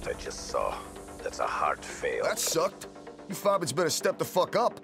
what I just saw. That's a hard fail. That sucked. You fobbits better step the fuck up.